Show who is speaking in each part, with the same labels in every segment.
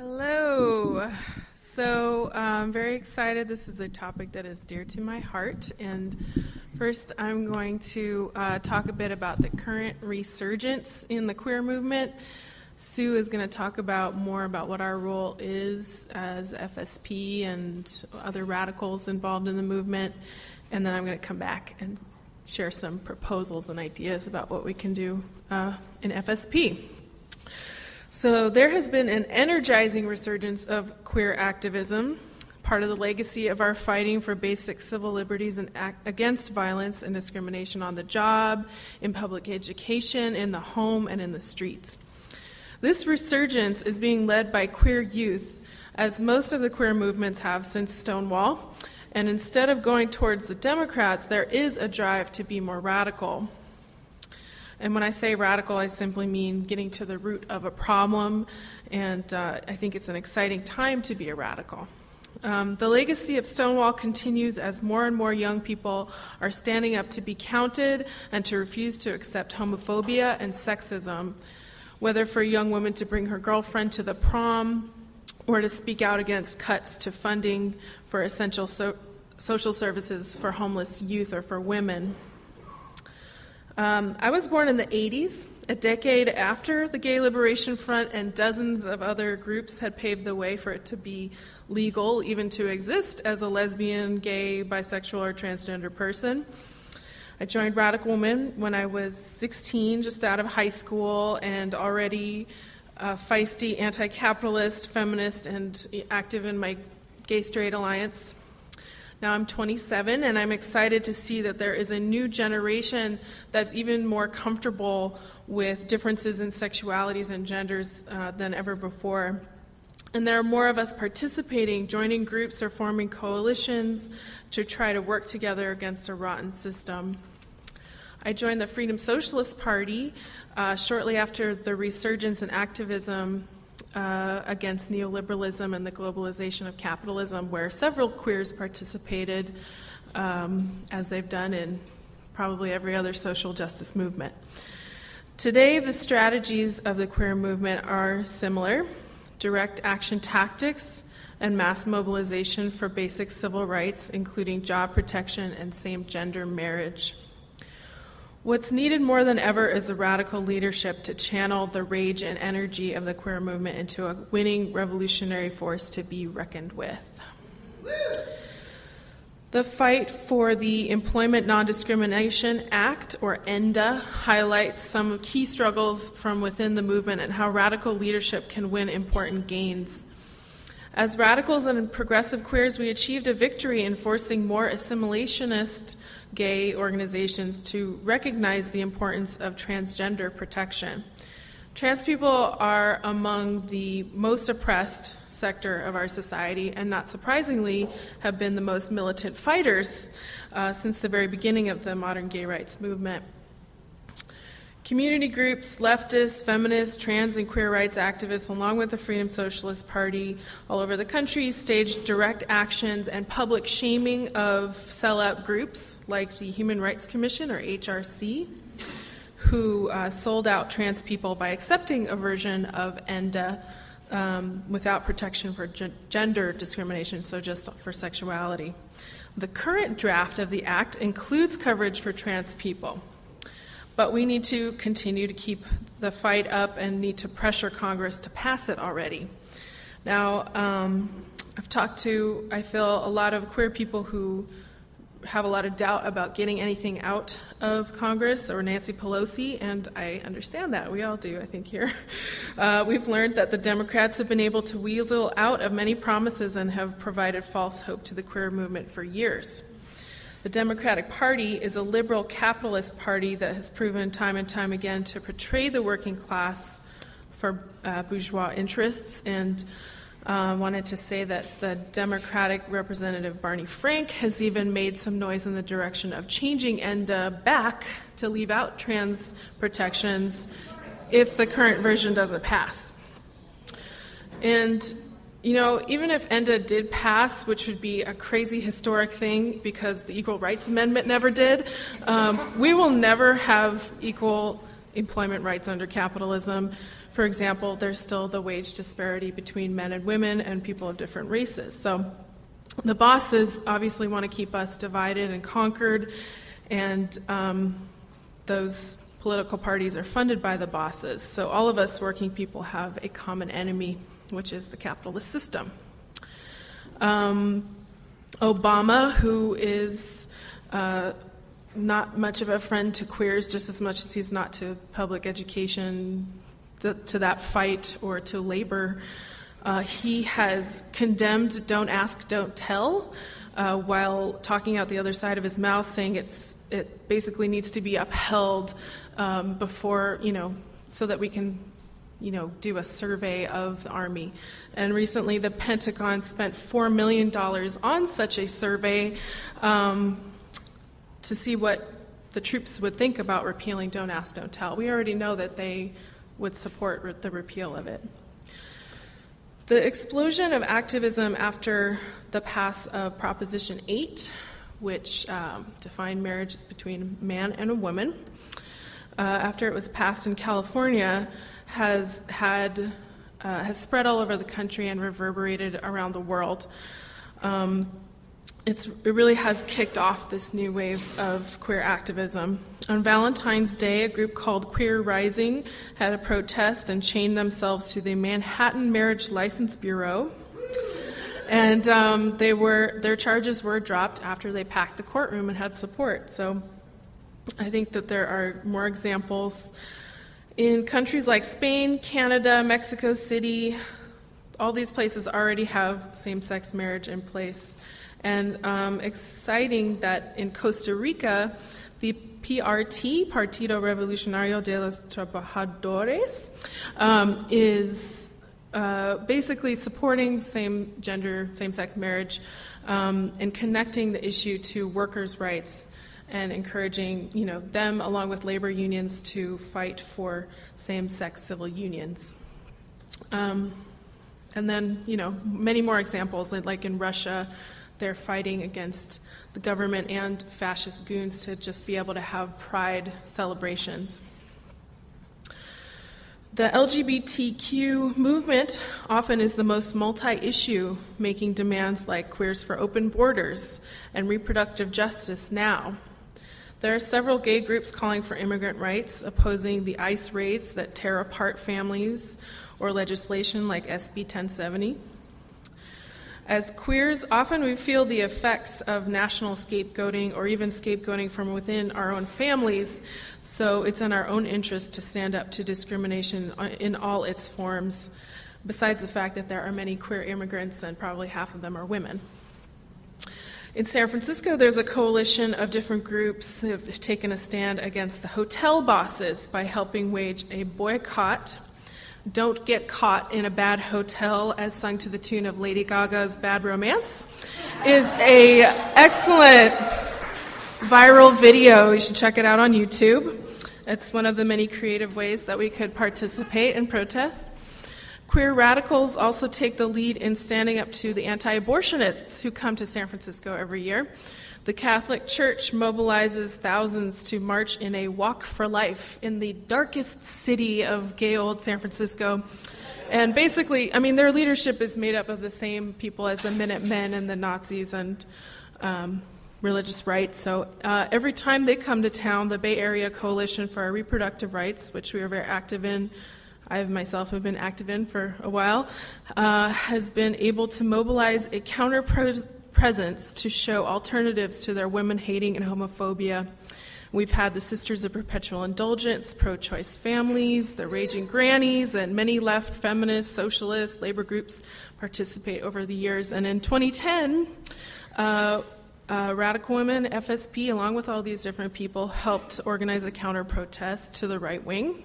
Speaker 1: Hello. So I'm very excited. This is a topic that is dear to my heart. And first, I'm going to uh, talk a bit about the current resurgence in the queer movement. Su is going to talk about more about what our role is as FSP and other radicals involved in the movement. And then I'm going to come back and share some proposals and ideas about what we can do uh, in FSP. So, there has been an energizing resurgence of queer activism, part of the legacy of our fighting for basic civil liberties and against violence and discrimination on the job, in public education, in the home, and in the streets. This resurgence is being led by queer youth, as most of the queer movements have since Stonewall. And instead of going towards the Democrats, there is a drive to be more radical. And when I say radical, I simply mean getting to the root of a problem, and uh, I think it's an exciting time to be a radical. Um, the legacy of Stonewall continues as more and more young people are standing up to be counted and to refuse to accept homophobia and sexism, whether for a young woman to bring her girlfriend to the prom or to speak out against cuts to funding for essential so- social services for homeless youth or for women. Um, I was born in the 80s, a decade after the Gay Liberation Front and dozens of other groups had paved the way for it to be legal, even to exist as a lesbian, gay, bisexual, or transgender person. I joined Radical Women when I was 16, just out of high school, and already a feisty anti capitalist, feminist, and active in my gay straight alliance. Now I'm 27, and I'm excited to see that there is a new generation that's even more comfortable with differences in sexualities and genders uh, than ever before. And there are more of us participating, joining groups, or forming coalitions to try to work together against a rotten system. I joined the Freedom Socialist Party uh, shortly after the resurgence in activism uh, against neoliberalism and the globalization of capitalism, where several queers participated, um, as they've done in probably every other social justice movement. Today, the strategies of the queer movement are similar direct action tactics and mass mobilization for basic civil rights, including job protection and same gender marriage. What's needed more than ever is a radical leadership to channel the rage and energy of the queer movement into a winning revolutionary force to be reckoned with. The fight for the Employment Non Discrimination Act, or ENDA, highlights some key struggles from within the movement and how radical leadership can win important gains. As radicals and progressive queers, we achieved a victory in forcing more assimilationist gay organizations to recognize the importance of transgender protection. Trans people are among the most oppressed sector of our society, and not surprisingly, have been the most militant fighters uh, since the very beginning of the modern gay rights movement. Community groups, leftists, feminists, trans, and queer rights activists, along with the Freedom Socialist Party all over the country, staged direct actions and public shaming of sellout groups like the Human Rights Commission, or HRC, who uh, sold out trans people by accepting a version of ENDA um, without protection for g- gender discrimination, so just for sexuality. The current draft of the Act includes coverage for trans people. But we need to continue to keep the fight up and need to pressure Congress to pass it already. Now, um, I've talked to, I feel, a lot of queer people who have a lot of doubt about getting anything out of Congress or Nancy Pelosi, and I understand that. We all do, I think, here. Uh, we've learned that the Democrats have been able to weasel out of many promises and have provided false hope to the queer movement for years. The Democratic Party is a liberal capitalist party that has proven time and time again to portray the working class for uh, bourgeois interests. And uh, wanted to say that the Democratic Representative Barney Frank has even made some noise in the direction of changing ENDA back to leave out trans protections if the current version doesn't pass. And you know, even if ENDA did pass, which would be a crazy historic thing because the Equal Rights Amendment never did, um, we will never have equal employment rights under capitalism. for example, there's still the wage disparity between men and women and people of different races. So the bosses obviously want to keep us divided and conquered, and um, those political parties are funded by the bosses. So all of us working people have a common enemy, which is the capitalist system. Um, Obama, who is uh, not much of a friend to queers, just as much as he's not to public education, the, to that fight, or to labor, uh, he has condemned Don't Ask, Don't Tell. Uh, while talking out the other side of his mouth, saying it's it basically needs to be upheld um, before you know, so that we can you know, do a survey of the Army. And recently, the Pentagon spent $4 million on such a survey um, to see what the troops would think about repealing Don't Ask, Don't Tell. We already know that they would support the repeal of it. The explosion of activism after the pass of Proposition 8, which um, defined marriage as between a man and a woman, uh, after it was passed in California, has had uh, has spread all over the country and reverberated around the world. Um, it really has kicked off this new wave of queer activism. On Valentine's Day, a group called Queer Rising had a protest and chained themselves to the Manhattan Marriage License Bureau. And um, they were, their charges were dropped after they packed the courtroom and had support. So I think that there are more examples in countries like Spain, Canada, Mexico City, all these places already have same sex marriage in place. And um, exciting that in Costa Rica, the PRT, Partido Revolucionario de los Trabajadores, um, is uh, basically supporting same gender, same sex marriage um, and connecting the issue to workers' rights and encouraging you know them along with labor unions to fight for same-sex civil unions. Um, and then you know many more examples like in Russia, they're fighting against the government and fascist goons to just be able to have pride celebrations. The LGBTQ movement often is the most multi issue, making demands like queers for open borders and reproductive justice now. There are several gay groups calling for immigrant rights, opposing the ICE raids that tear apart families, or legislation like SB 1070. As queers, often we feel the effects of national scapegoating or even scapegoating from within our own families, so it's in our own interest to stand up to discrimination uh, in all its forms, besides the fact that there are many queer immigrants and probably half of them are women. In San Francisco, there's a coalition of different groups that have taken a stand against the hotel bosses by helping wage a boycott. Don't get caught in a bad hotel, as sung to the tune of Lady Gaga's "Bad Romance," is a excellent viral video. You should check it out on YouTube. It's one of the many creative ways that we could participate and protest. Queer radicals also take the lead in standing up to the anti abortionists who come to San Francisco every year. The Catholic Church mobilizes thousands to march in a walk for life in the darkest city of gay old San Francisco. And basically, I mean, their leadership is made up of the same people as the Minutemen and the Nazis and um, religious rights. So uh, every time they come to town, the Bay Area Coalition for Our Reproductive Rights, which we are very active in, I myself have been active in for a while, uh, has been able to mobilize a counter presence to show alternatives to their women hating and homophobia. We've had the Sisters of Perpetual Indulgence, pro choice families, the Raging Grannies, and many left feminist, socialist, labor groups participate over the years. And in 2010, uh, uh, Radical Women, FSP, along with all these different people, helped organize a counter protest to the right wing.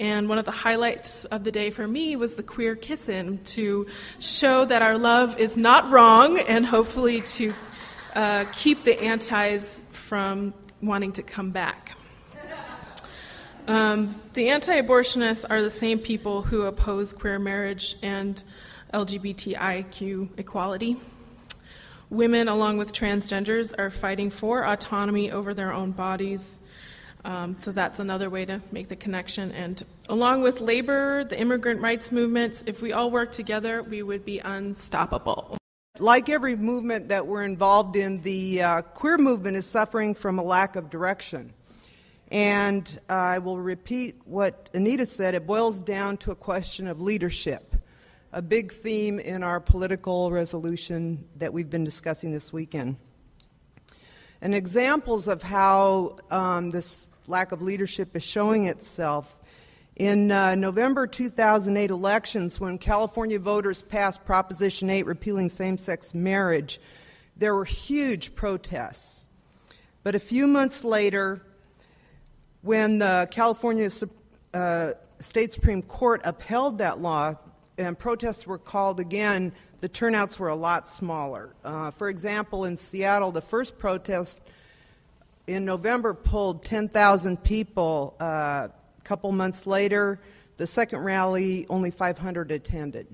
Speaker 1: And one of the highlights of the day for me was the queer kissin to show that our love is not wrong and hopefully to uh, keep the antis from wanting to come back. Um, the anti abortionists are the same people who oppose queer marriage and LGBTIQ equality. Women, along with transgenders, are fighting for autonomy over their own bodies Um, so that's another way to make the connection. And along with labor, the immigrant rights movements, if we all work together, we would be unstoppable.
Speaker 2: Like every movement that we're involved in, the uh, queer movement is suffering from a lack of direction. And uh, I will repeat what Anita said it boils down to a question of leadership, a big theme in our political resolution that we've been discussing this weekend. And examples of how um, this lack of leadership is showing itself. In uh, November 2008 elections, when California voters passed Proposition 8 repealing same sex marriage, there were huge protests. But a few months later, when the California uh, State Supreme Court upheld that law and protests were called again, the turnouts were a lot smaller. Uh, for example, in Seattle, the first protest in November pulled 10,000 people. Uh, a couple months later, the second rally, only 500 attended.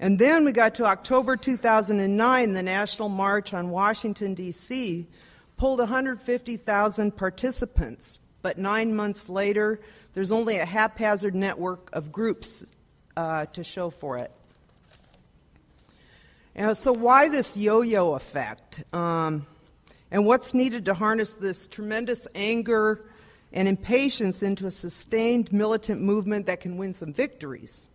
Speaker 2: And then we got to October 2009, the National March on Washington, D.C. pulled 150,000 participants. But nine months later, there's only a haphazard network of groups uh, to show for it. So, why this yo yo effect? Um, and what's needed to harness this tremendous anger and impatience into a sustained militant movement that can win some victories?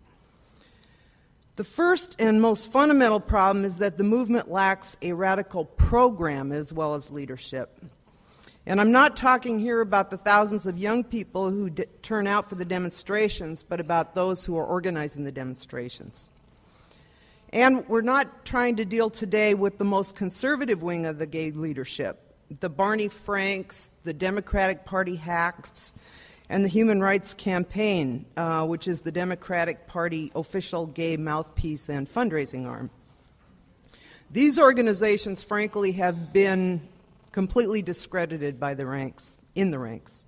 Speaker 2: The first and most fundamental problem is that the movement lacks a radical program as well as leadership. And I'm not talking here about the thousands of young people who d- turn out for the demonstrations, but about those who are organizing the demonstrations. And we're not trying to deal today with the most conservative wing of the gay leadership the Barney Franks, the Democratic Party hacks, and the Human Rights Campaign, uh, which is the Democratic Party official gay mouthpiece and fundraising arm. These organizations, frankly, have been completely discredited by the ranks, in the ranks.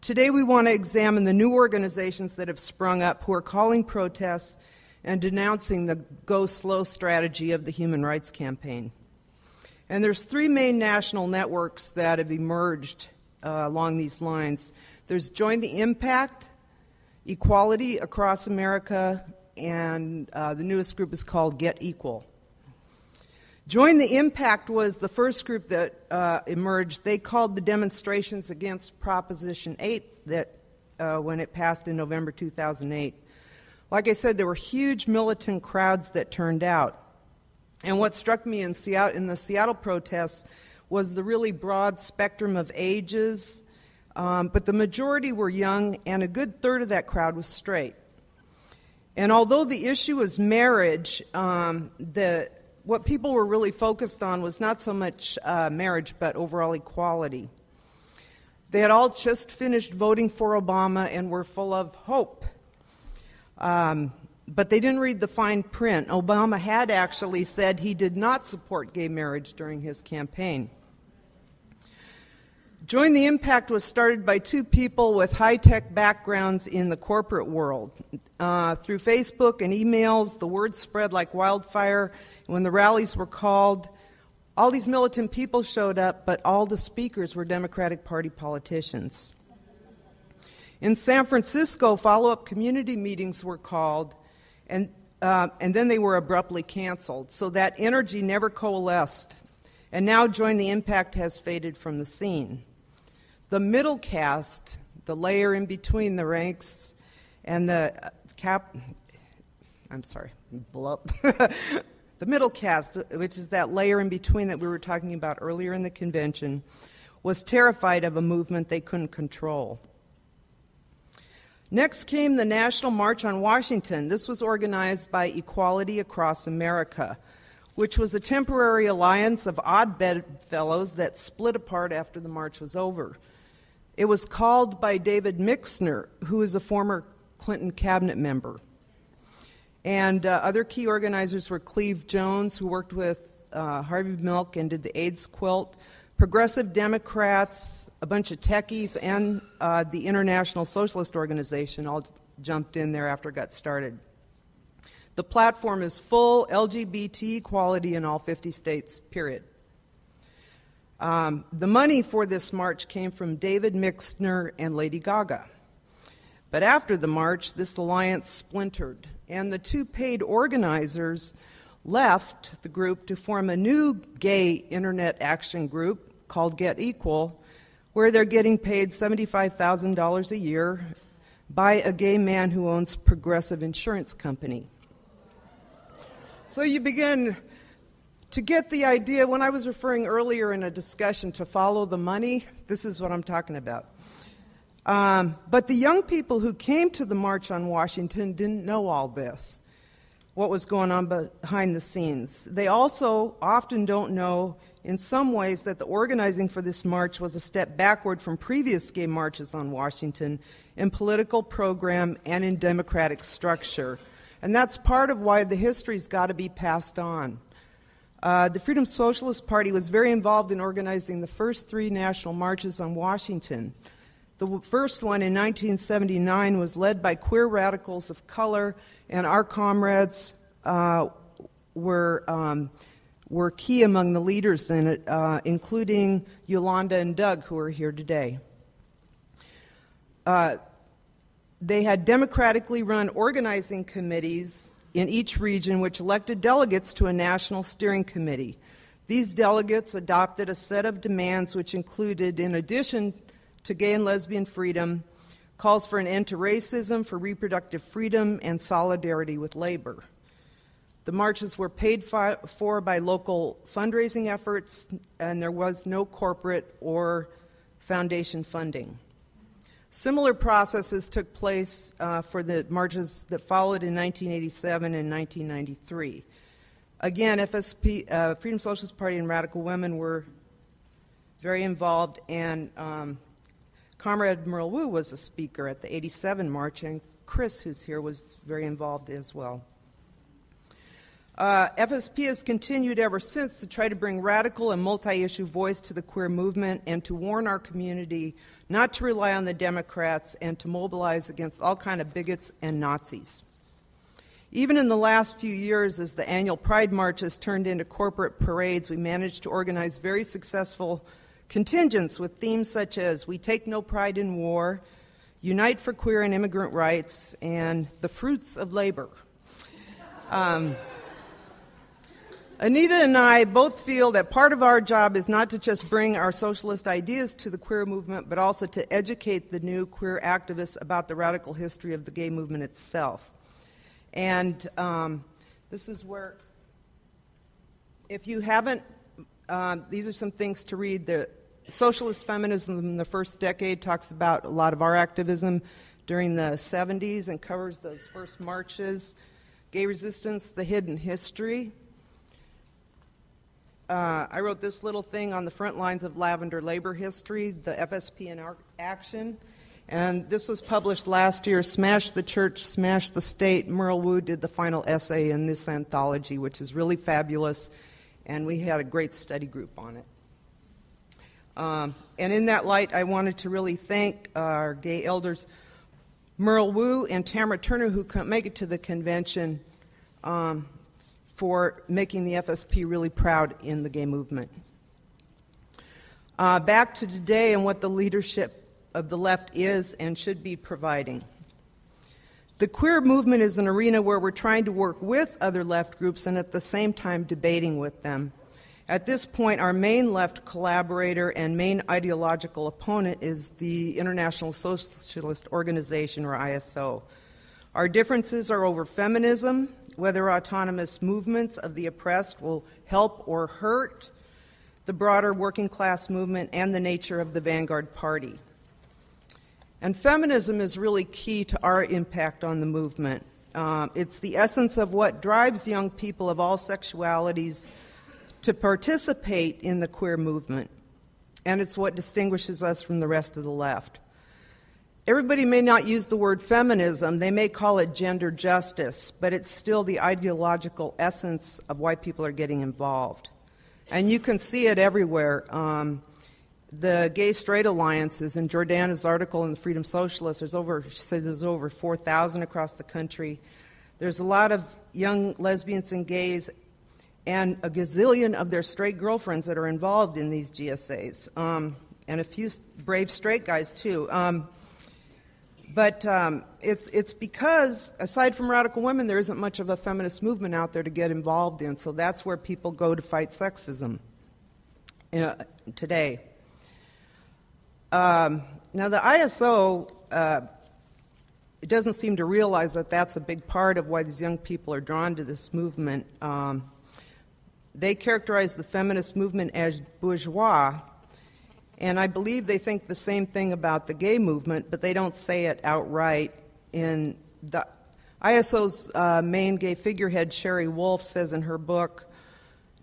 Speaker 2: Today, we want to examine the new organizations that have sprung up who are calling protests and denouncing the go slow strategy of the Human Rights Campaign. And there's three main national networks that have emerged uh, along these lines. There's Join the Impact, Equality Across America, and uh, the newest group is called Get Equal. Join the Impact was the first group that uh, emerged. They called the demonstrations against Proposition 8 that uh, when it passed in November 2008. Like I said, there were huge militant crowds that turned out. And what struck me in, Seattle, in the Seattle protests was the really broad spectrum of ages, um, but the majority were young, and a good third of that crowd was straight. And although the issue was marriage, um, the, what people were really focused on was not so much uh, marriage, but overall equality. They had all just finished voting for Obama and were full of hope. Um, but they didn't read the fine print. Obama had actually said he did not support gay marriage during his campaign. Join the Impact was started by two people with high tech backgrounds in the corporate world. Uh, through Facebook and emails, the word spread like wildfire. When the rallies were called, all these militant people showed up, but all the speakers were Democratic Party politicians. In San Francisco, follow up community meetings were called, and, uh, and then they were abruptly canceled. So that energy never coalesced. And now Join the Impact has faded from the scene. The middle caste, the layer in between the ranks, and the uh, cap, I'm sorry, the middle caste, which is that layer in between that we were talking about earlier in the convention, was terrified of a movement they couldn't control. Next came the National March on Washington. This was organized by Equality Across America, which was a temporary alliance of odd bedfellows that split apart after the march was over. It was called by David Mixner, who is a former Clinton cabinet member. And uh, other key organizers were Cleve Jones, who worked with uh, Harvey Milk and did the AIDS quilt, progressive Democrats, a bunch of techies, and uh, the International Socialist Organization all jumped in there after it got started. The platform is full LGBT equality in all 50 states, period. Um, the money for this march came from David Mixner and Lady Gaga. But after the march, this alliance splintered, and the two paid organizers left the group to form a new gay internet action group called Get Equal, where they're getting paid $75,000 a year by a gay man who owns Progressive Insurance Company. So you begin to get the idea. When I was referring earlier in a discussion to follow the money, this is what I'm talking about. Um, but the young people who came to the March on Washington didn't know all this, what was going on behind the scenes. They also often don't know, in some ways, that the organizing for this march was a step backward from previous gay marches on Washington in political program and in democratic structure. And that's part of why the history's got to be passed on. Uh, the Freedom Socialist Party was very involved in organizing the first three national marches on Washington. The first one in 1979 was led by queer radicals of color, and our comrades uh, were, um, were key among the leaders in it, uh, including Yolanda and Doug, who are here today. Uh, they had democratically run organizing committees in each region, which elected delegates to a national steering committee. These delegates adopted a set of demands which included, in addition to gay and lesbian freedom, calls for an end to racism, for reproductive freedom, and solidarity with labor. The marches were paid for by local fundraising efforts, and there was no corporate or foundation funding. Similar processes took place uh, for the marches that followed in 1987 and 1993. Again, FSP, uh, Freedom Socialist Party and Radical Women were very involved, and um, Comrade Merle Woo was a speaker at the 87 march, and Chris, who's here, was very involved as well. Uh, FSP has continued ever since to try to bring radical and multi issue voice to the queer movement and to warn our community not to rely on the Democrats and to mobilize against all kind of bigots and Nazis. Even in the last few years, as the annual Pride marches turned into corporate parades, we managed to organize very successful contingents with themes such as We Take No Pride in War, Unite for Queer and Immigrant Rights, and The Fruits of Labor. Um, Anita and I both feel that part of our job is not to just bring our socialist ideas to the queer movement, but also to educate the new queer activists about the radical history of the gay movement itself. And um, this is where, if you haven't, um, these are some things to read. The socialist feminism in the first decade talks about a lot of our activism during the 70s and covers those first marches. Gay resistance, the hidden history. Uh, I wrote this little thing on the front lines of lavender labor history, the FSP in action. And this was published last year Smash the Church, Smash the State. Merle Woo did the final essay in this anthology, which is really fabulous. And we had a great study group on it. Um, and in that light, I wanted to really thank our gay elders, Merle Woo and Tamara Turner, who couldn't make it to the convention, um, for making the FSP really proud in the gay movement. Uh, back to today and what the leadership of the left is and should be providing. The queer movement is an arena where we're trying to work with other left groups and at the same time debating with them. At this point, our main left collaborator and main ideological opponent is the International Socialist Organization, or ISO. Our differences are over feminism, whether autonomous movements of the oppressed will help or hurt the broader working class movement, and the nature of the vanguard party. And feminism is really key to our impact on the movement. Um, it's the essence of what drives young people of all sexualities to participate in the queer movement, and it's what distinguishes us from the rest of the left. Everybody may not use the word feminism, they may call it gender justice, but it's still the ideological essence of why people are getting involved. And you can see it everywhere. Um, the Gay Straight Alliances, in Jordana's article in the Freedom Socialist, there's over, she says there's over 4,000 across the country. There's a lot of young lesbians and gays and a gazillion of their straight girlfriends that are involved in these GSAs, um, and a few brave straight guys too. Um, but um, it's, it's because, aside from radical women, there isn't much of a feminist movement out there to get involved in. So that's where people go to fight sexism uh, today. Um, now, the ISO uh, it doesn't seem to realize that that's a big part of why these young people are drawn to this movement. Um, they characterize the feminist movement as bourgeois, and I believe they think the same thing about the gay movement, but they don't say it outright. In the ISO's uh, main gay figurehead, Sherry Wolf, says in her book,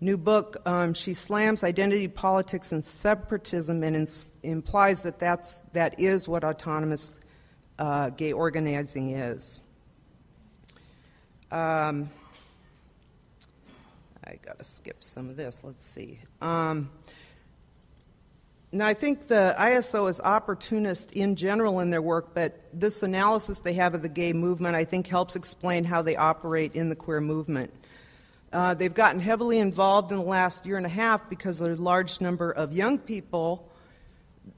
Speaker 2: new book, um, she slams identity politics and separatism and ins- implies that that's, that is what autonomous uh, gay organizing is. Um, I got to skip some of this. Let's see. Um, now, I think the ISO is opportunist in general in their work, but this analysis they have of the gay movement, I think, helps explain how they operate in the queer movement. Uh, they've gotten heavily involved in the last year and a half because there's a large number of young people.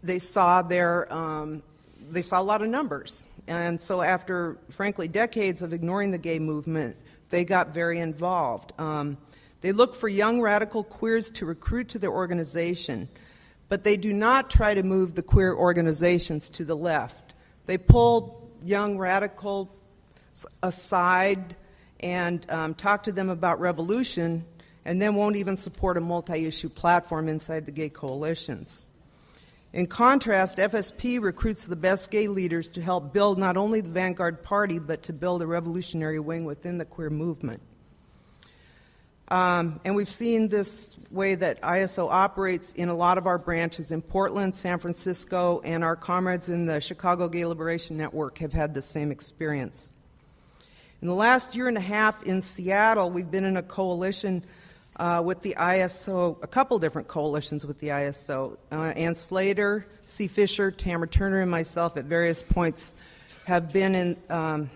Speaker 2: They saw their, um, they saw a lot of numbers, and so after, frankly, decades of ignoring the gay movement, they got very involved. Um, they look for young radical queers to recruit to their organization but they do not try to move the queer organizations to the left. They pull young radicals aside and um, talk to them about revolution, and then won't even support a multi issue platform inside the gay coalitions. In contrast, FSP recruits the best gay leaders to help build not only the Vanguard Party, but to build a revolutionary wing within the queer movement. Um, and we've seen this way that ISO operates in a lot of our branches in Portland, San Francisco, and our comrades in the Chicago Gay Liberation Network have had the same experience. In the last year and a half in Seattle, we've been in a coalition uh, with the ISO, a couple different coalitions with the ISO. Uh, Ann Slater, C. Fisher, Tamara Turner, and myself at various points have been in um,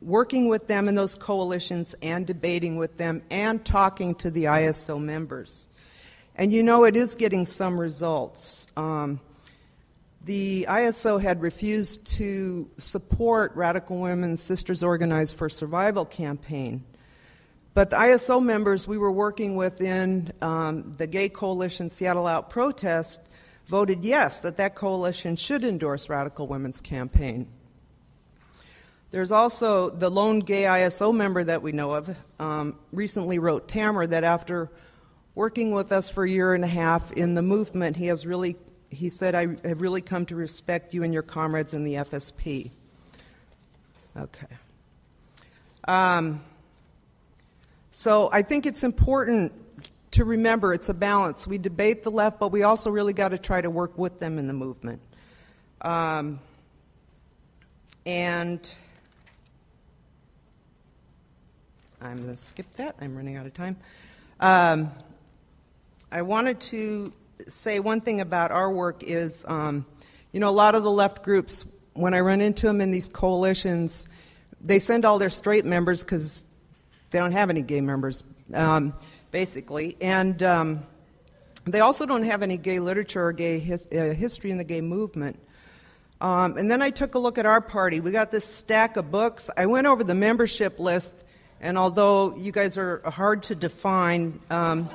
Speaker 2: working with them in those coalitions and debating with them and talking to the ISO members. And you know, it is getting some results. Um, the ISO had refused to support Radical Women Sisters Organized for Survival campaign. But the ISO members we were working with in um, the Gay Coalition Seattle Out protest voted yes, that that coalition should endorse Radical Women's campaign. There's also the lone gay ISO member that we know of um, recently wrote Tamara that after working with us for a year and a half in the movement, he has really, he said, I have really come to respect you and your comrades in the FSP. Okay. Um, so I think it's important to remember it's a balance. We debate the left, but we also really got to try to work with them in the movement. Um, and I'm going to skip that. I'm running out of time. Um, I wanted to say one thing about our work is, um, you know, a lot of the left groups, when I run into them in these coalitions, they send all their straight members because they don't have any gay members, um, basically. And um, they also don't have any gay literature or gay his, uh, history in the gay movement. Um, and then I took a look at our party. We got this stack of books. I went over the membership list and although you guys are hard to define, um,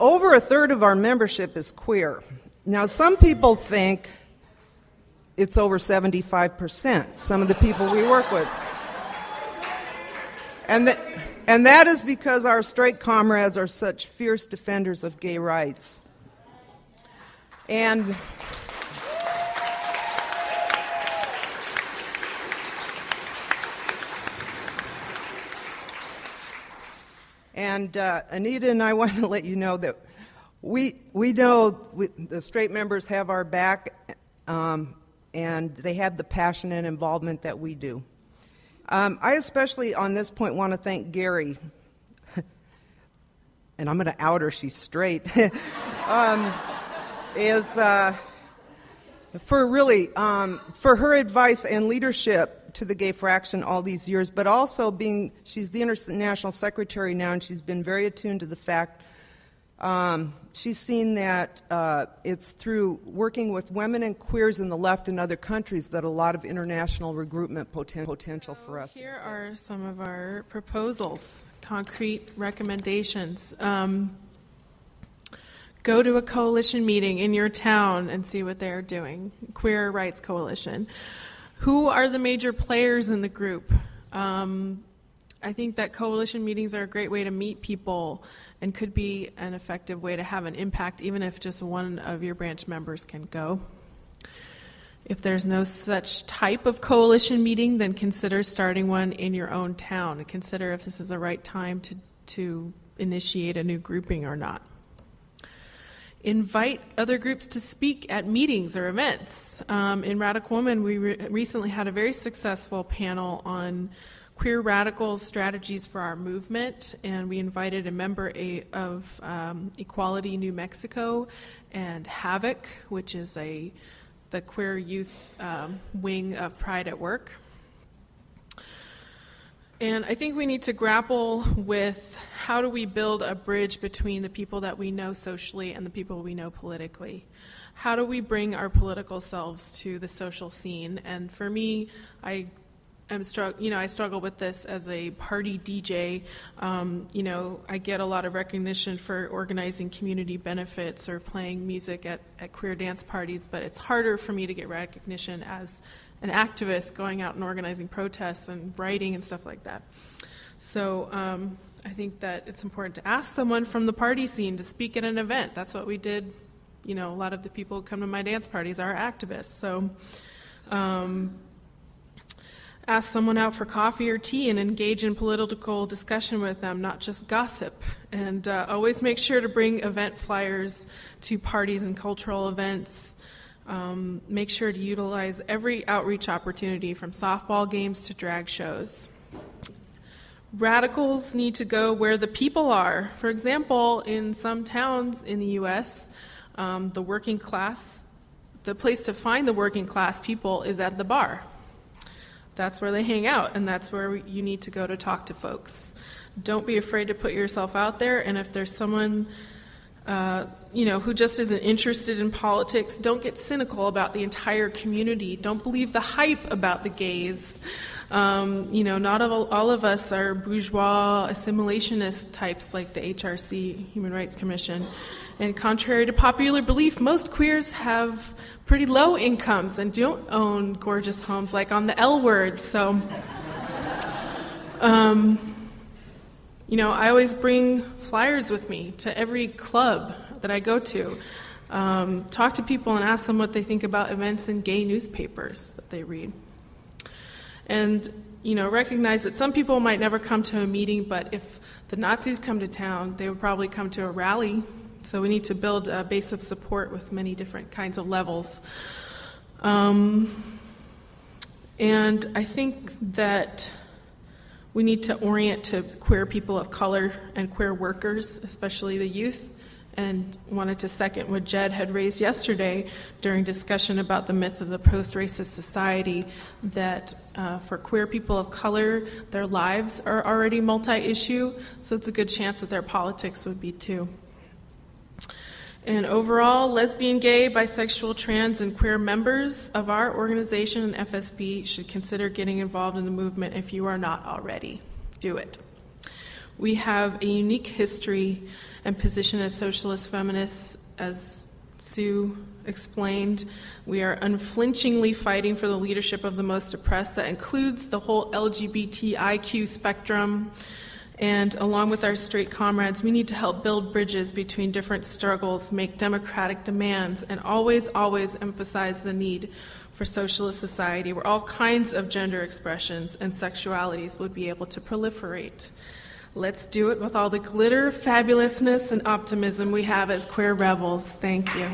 Speaker 2: over a third of our membership is queer. Now, some people think it's over 75%, some of the people we work with. And that, and that is because our straight comrades are such fierce defenders of gay rights. And And uh, Anita and I want to let you know that we, we know we, the straight members have our back um, and they have the passion and involvement that we do. Um, I especially on this point want to thank Guerry. and I'm going to out her, she's straight. um, is uh, for really um, for her advice and leadership to the Gay Fraction all these years, but also being, she's the international secretary now, and she's been very attuned to the fact um, she's seen that uh, it's through working with women and queers in the left in other countries that a lot of international recruitment poten- potential for us.
Speaker 1: Here are some of our proposals, concrete recommendations. Um, go to a coalition meeting in your town and see what they're doing. Queer Rights Coalition. Who are the major players in the group? Um, I think that coalition meetings are a great way to meet people and could be an effective way to have an impact, even if just one of your branch members can go. If there's no such type of coalition meeting, then consider starting one in your own town consider if this is the right time to, to initiate a new grouping or not. Invite other groups to speak at meetings or events. Um, in Radical Woman, we re- recently had a very successful panel on Queer Radical Strategies for Our Movement, and we invited a member of um, Equality New Mexico and Havoc, which is a the queer youth um, wing of Pride at Work. And I think we need to grapple with how do we build a bridge between the people that we know socially and the people we know politically. How do we bring our political selves to the social scene? And for me, I I'm strugg- you know, I struggle with this as a party DJ. Um, you know, I get a lot of recognition for organizing community benefits or playing music at, at queer dance parties, but it's harder for me to get recognition as an activist going out and organizing protests and writing and stuff like that. So um, I think that it's important to ask someone from the party scene to speak at an event. That's what we did. You know, a lot of the people who come to my dance parties are activists. So. Um, ask someone out for coffee or tea and engage in political discussion with them, not just gossip. And uh, always make sure to bring event flyers to parties and cultural events. Um, make sure to utilize every outreach opportunity from softball games to drag shows. Radicals need to go where the people are. For example, in some towns in the U.S., um, the working class, the place to find the working class people is at the bar that's where they hang out, and that's where you need to go to talk to folks. Don't be afraid to put yourself out there, and if there's someone you know, who just isn't interested in politics, don't get cynical about the entire community. Don't believe the hype about the gays. Um, you know, not all, all of us are bourgeois assimilationist types like the HRC, Human Rights Commission. And contrary to popular belief, most queers have pretty low incomes and don't own gorgeous homes like on the L word. So, um, you know, I always bring flyers with me to every club that I go to. Um, talk to people and ask them what they think about events in gay newspapers that they read. And, you know, recognize that some people might never come to a meeting, but if the Nazis come to town, they would probably come to a rally so we need to build a base of support with many different kinds of levels. Um, and I think that we need to orient to queer people of color and queer workers, especially the youth. And wanted to second what Jed had raised yesterday during discussion about the myth of the post racist society that uh, for queer people of color, their lives are already multi issue, so it's a good chance that their politics would be too. And overall, lesbian, gay, bisexual, trans, and queer members of our organization and FSP should consider getting involved in the movement if you are not already. Do it. We have a unique history and position as socialist feminists, as Su explained. We are unflinchingly fighting for the leadership of the most oppressed. That includes the whole LGBTIQ spectrum. And along with our straight comrades, we need to help build bridges between different struggles, make democratic demands, and always, always emphasize the need for socialist society where all kinds of gender expressions and sexualities would be able to proliferate. Let's do it with all the glitter, fabulousness, and optimism we have as queer rebels. Thank you.